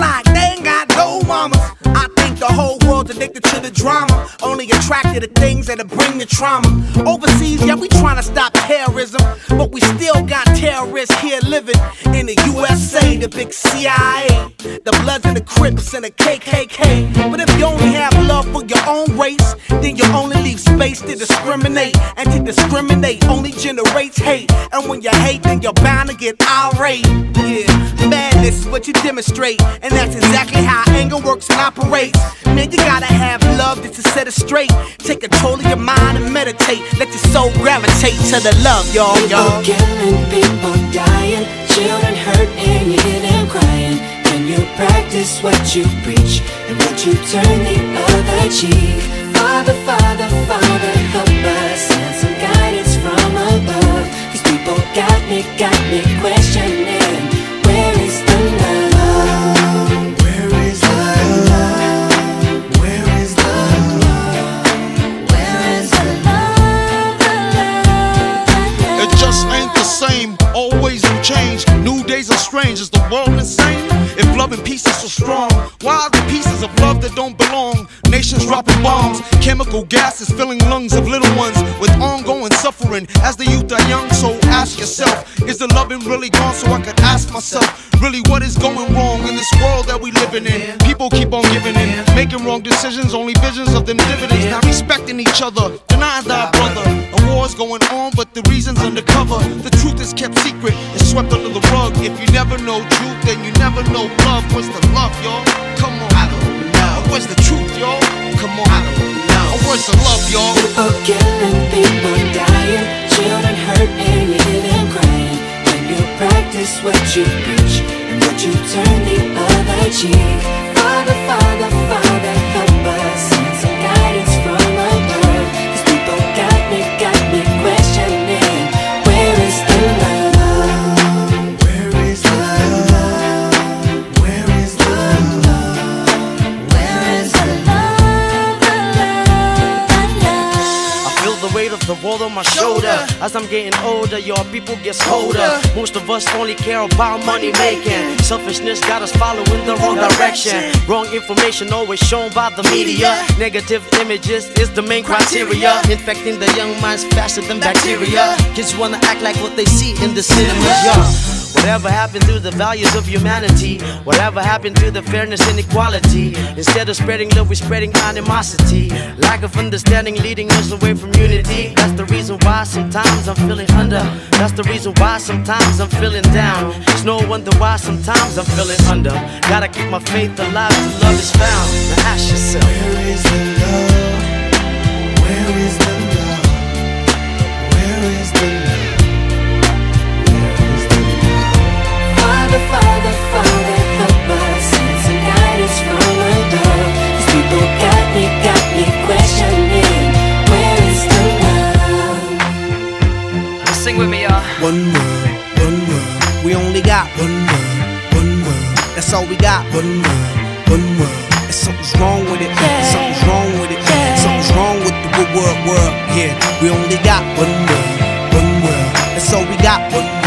like they ain't got no mamas. I think the whole world's addicted to the drama instead of bring the trauma. Overseas, yeah, we trying to stop terrorism, but we still got terrorists here living in the USA, the big CIA, the Bloods and the Crips and the KKK. But if you only have love for your own race, then you only leave space to discriminate, and to discriminate only generates hate. And when you hate, then you're bound to get irate. Yeah, madness is what you demonstrate, and that's exactly how anger works and operates. Man, you gotta have love to set it straight. Take control of your mind and meditate. Let your soul gravitate to the love, y'all, y'all. People killing, people dying, children hurt and you hear them crying. Can you practice what you preach and would you turn the other cheek? Father, Father, Father, help us send some guidance from above. These people got me, got me questioning. Change. New days are strange. Is the world insane? If love and peace is so strong, why are the pieces of love that don't belong? Nations dropping bombs, chemical gases filling lungs of little ones with ongoing suffering. As the youth are young, so ask yourself: Is the loving really gone? So I could ask myself, really, what is going wrong in this world that we living in? People keep on giving in, making wrong decisions, only visions of them dividends. Not respecting each other, denying thy brother. A war's going on, but the reason's undercover. The is kept secret, it's swept under the rug. If you never know truth, then you never know love. Where's the love, y'all? Come on. I don't know. Where's the truth, y'all? Come on. I don't know. Where's the love, y'all? People killing, people dying, children hurt and you hear them crying. When you practice what you preach and would you turn the other cheek? World on my shoulder. As I'm getting older, your people get colder. Most of us only care about money making. Selfishness got us following the wrong direction. Wrong information always shown by the media. Negative images is the main criteria. Infecting the young minds faster than bacteria. Kids wanna act like what they see in the cinemas. Yeah. Whatever happened to the values of humanity? Whatever happened to the fairness and equality? Instead of spreading love, we're spreading animosity. Lack of understanding leading us away from unity. That's the reason why sometimes I'm feeling under. That's the reason why sometimes I'm feeling down. It's no wonder why sometimes I'm feeling under. Gotta keep my faith alive till love is found. Now ask We only got one world, one world. That's all we got. One world, one world. And something's wrong with it. Something's wrong with it. Something's wrong with the world, world. Yeah, we only got one world, one world. That's all we got. One world.